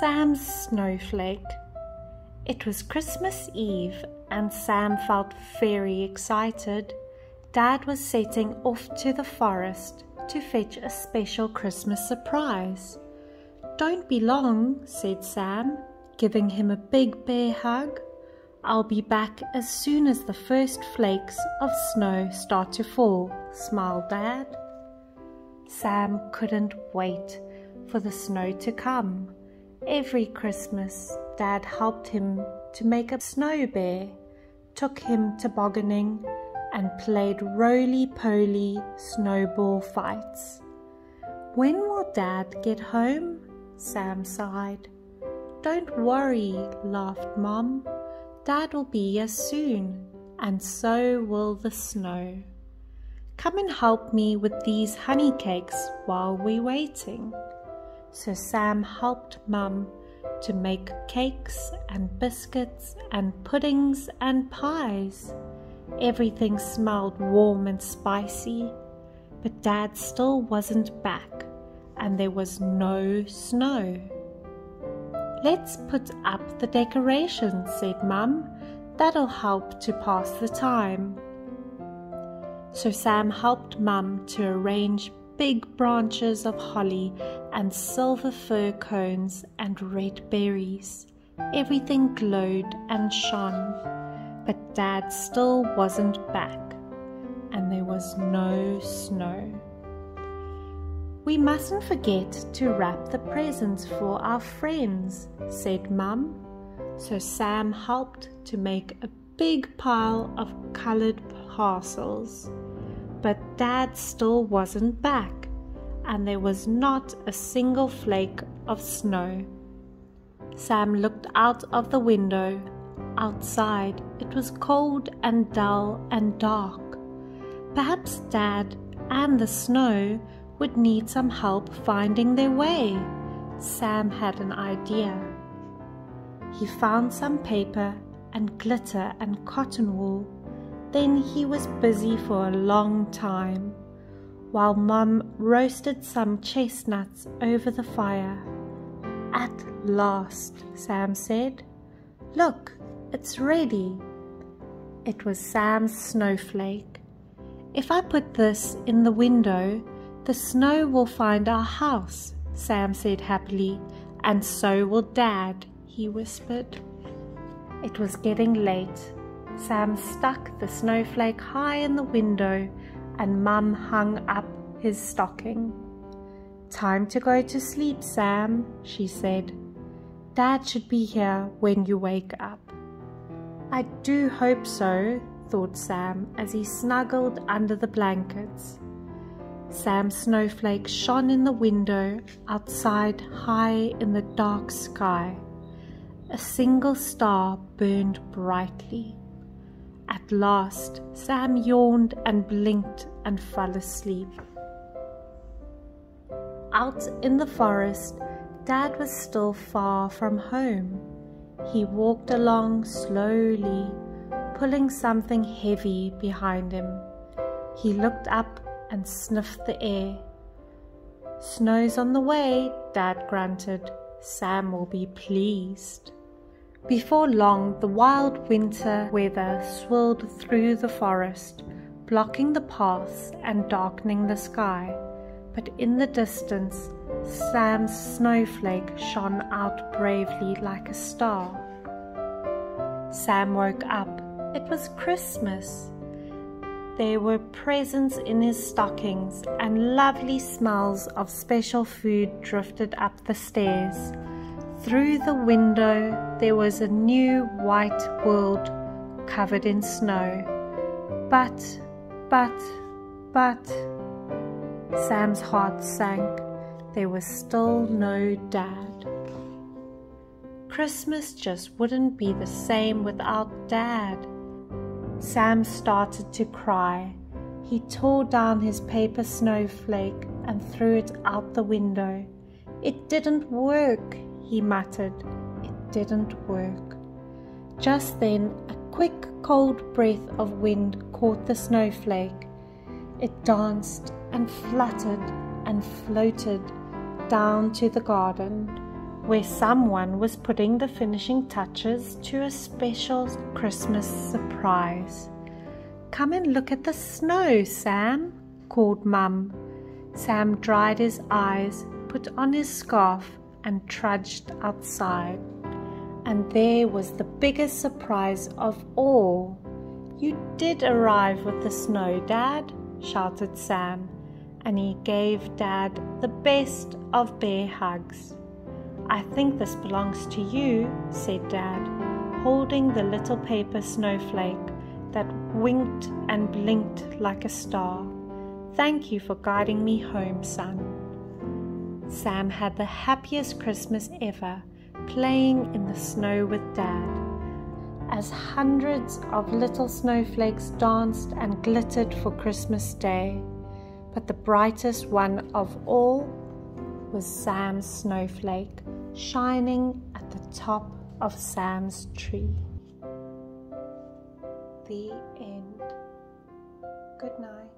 Sam's snowflake. It was Christmas Eve, and Sam felt very excited. Dad was setting off to the forest to fetch a special Christmas surprise. Don't be long, said Sam, giving him a big bear hug. I'll be back as soon as the first flakes of snow start to fall, smiled Dad. Sam couldn't wait for the snow to come. Every Christmas, Dad helped him to make a snow bear, took him tobogganing, and played roly poly snowball fights. When will Dad get home? Sam sighed. Don't worry, laughed Mom. Dad will be here soon, and so will the snow. Come and help me with these honey cakes while we're waiting. So Sam helped Mum to make cakes and biscuits and puddings and pies. Everything smelled warm and spicy, but Dad still wasn't back, and there was no snow. Let's put up the decorations, said Mum. That'll help to pass the time. So Sam helped Mum to arrange big branches of holly and silver fir cones and red berries. Everything glowed and shone, but Dad still wasn't back, and there was no snow. We mustn't forget to wrap the presents for our friends, said Mum. So Sam helped to make a big pile of coloured parcels. But Dad still wasn't back, and there was not a single flake of snow. Sam looked out of the window. Outside, it was cold and dull and dark. Perhaps Dad and the snow would need some help finding their way. Sam had an idea. He found some paper and glitter and cotton wool. Then he was busy for a long time, while Mum roasted some chestnuts over the fire. At last, Sam said, Look, it's ready. It was Sam's snowflake. If I put this in the window, the snow will find our house, Sam said happily, and so will Dad, he whispered. It was getting late. Sam stuck the snowflake high in the window and Mum hung up his stocking. Time to go to sleep, Sam, she said. Dad should be here when you wake up. I do hope so, thought Sam as he snuggled under the blankets. Sam's snowflake shone in the window outside high in the dark sky. A single star burned brightly. At last, Sam yawned and blinked and fell asleep. Out in the forest, Dad was still far from home. He walked along slowly, pulling something heavy behind him. He looked up and sniffed the air. Snow's on the way, Dad grunted. Sam will be pleased. Before long, the wild winter weather swirled through the forest, blocking the paths and darkening the sky. But in the distance, Sam's snowflake shone out bravely like a star. Sam woke up. It was Christmas. There were presents in his stockings, and lovely smells of special food drifted up the stairs. Through the window there was a new white world covered in snow. But, but, but, Sam's heart sank. There was still no dad. Christmas just wouldn't be the same without dad. Sam started to cry. He tore down his paper snowflake and threw it out the window. It didn't work, he muttered. It didn't work. Just then, a quick, cold breath of wind caught the snowflake. It danced and fluttered and floated down to the garden. where someone was putting the finishing touches to a special Christmas surprise. Come and look at the snow, Sam, called Mum. Sam dried his eyes, put on his scarf, and trudged outside. And there was the biggest surprise of all. You did arrive with the snow, Dad, shouted Sam, and he gave Dad the best of bear hugs. I think this belongs to you, said Dad, holding the little paper snowflake that winked and blinked like a star. Thank you for guiding me home, son. Sam had the happiest Christmas ever, playing in the snow with Dad. As hundreds of little snowflakes danced and glittered for Christmas Day, but the brightest one of all was Sam's snowflake shining at the top of Sam's tree. The end. Good night.